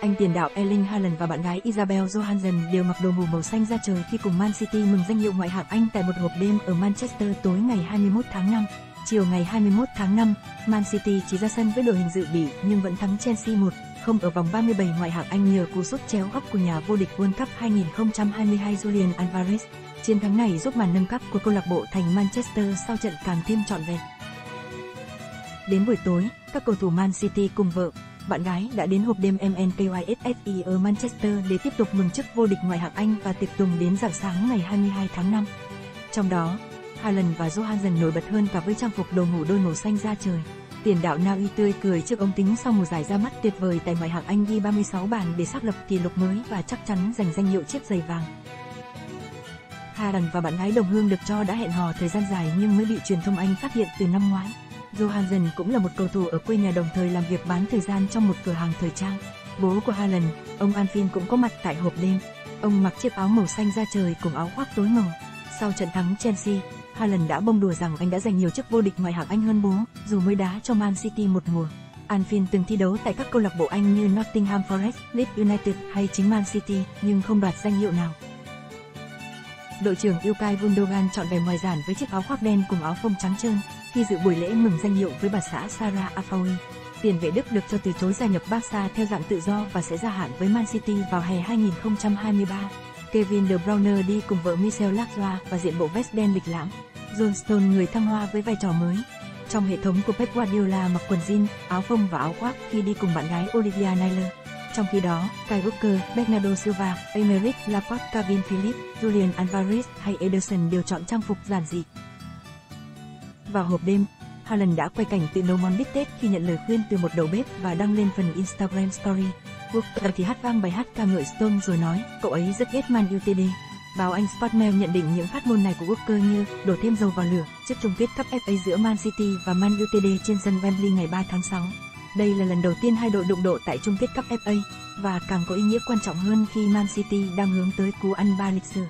Anh tiền đạo Erling Haaland và bạn gái Isabel Johansson đều mặc đồ ngủ màu xanh ra trời khi cùng Man City mừng danh hiệu ngoại hạng Anh tại một hộp đêm ở Manchester tối ngày 21 tháng 5. Chiều ngày 21 tháng 5, Man City chỉ ra sân với đội hình dự bị nhưng vẫn thắng Chelsea 1 không ở vòng 37 ngoại hạng Anh nhờ cú sút chéo góc của nhà vô địch World Cup 2022 Julian Alvarez. Chiến thắng này giúp màn nâng cấp của câu lạc bộ thành Manchester sau trận càng thêm trọn vẹn. Đến buổi tối, các cầu thủ Man City cùng vợ, bạn gái đã đến hộp đêm MNKYSSE ở Manchester để tiếp tục mừng chức vô địch ngoại hạng Anh và tiệc tùng đến rạng sáng ngày 22 tháng 5. Trong đó, Haaland và Johansson nổi bật hơn cả với trang phục đồ ngủ đôi màu xanh da trời. Tiền đạo Na Uy tươi cười trước ống kính sau mùa giải ra mắt tuyệt vời tại ngoại hạng Anh ghi 36 bàn để xác lập kỷ lục mới và chắc chắn giành danh hiệu chiếc giày vàng. Haaland và bạn gái đồng hương được cho đã hẹn hò thời gian dài nhưng mới bị truyền thông Anh phát hiện từ năm ngoái. Johansson cũng là một cầu thủ ở quê nhà đồng thời làm việc bán thời gian trong một cửa hàng thời trang. Bố của Haaland, ông Anfin cũng có mặt tại hộp đêm. Ông mặc chiếc áo màu xanh da trời cùng áo khoác tối màu. Sau trận thắng Chelsea, Haaland đã bông đùa rằng anh đã giành nhiều chức vô địch ngoại hạng Anh hơn bố, dù mới đá cho Man City một mùa. Anfield từng thi đấu tại các câu lạc bộ Anh như Nottingham Forest, Leeds United hay chính Man City, nhưng không đoạt danh hiệu nào. Đội trưởng Ilkay Gundogan chọn vẻ ngoài giản với chiếc áo khoác đen cùng áo phông trắng trơn, khi dự buổi lễ mừng danh hiệu với bà xã Sarah Afawi. Tiền vệ Đức được cho từ chối gia nhập Barca theo dạng tự do và sẽ gia hạn với Man City vào hè 2023. Kevin De Bruyne đi cùng vợ Michelle Lacroix và diện bộ vest đen lịch lãm. John Stone người thăng hoa với vai trò mới. Trong hệ thống của Pep Guardiola mặc quần jean, áo phông và áo khoác khi đi cùng bạn gái Olivia Naylor. Trong khi đó, Kai Walker, Bernardo Silva, Emerick Laporte, Kevin Phillips, Julian Alvarez hay Ederson đều chọn trang phục giản dị. Vào hộp đêm, Holland đã quay cảnh tự nấu món bít tết khi nhận lời khuyên từ một đầu bếp và đăng lên phần Instagram Story. Walker thì hát vang bài hát ca ngợi Stone rồi nói, cậu ấy rất ghét Man UTD. Báo Anh Sportmail nhận định những phát ngôn này của Walker như đổ thêm dầu vào lửa trước chung kết Cup FA giữa Man City và Man UTD trên sân Wembley ngày 3 tháng 6. Đây là lần đầu tiên hai đội đụng độ tại chung kết Cup FA và càng có ý nghĩa quan trọng hơn khi Man City đang hướng tới cú ăn ba lịch sử.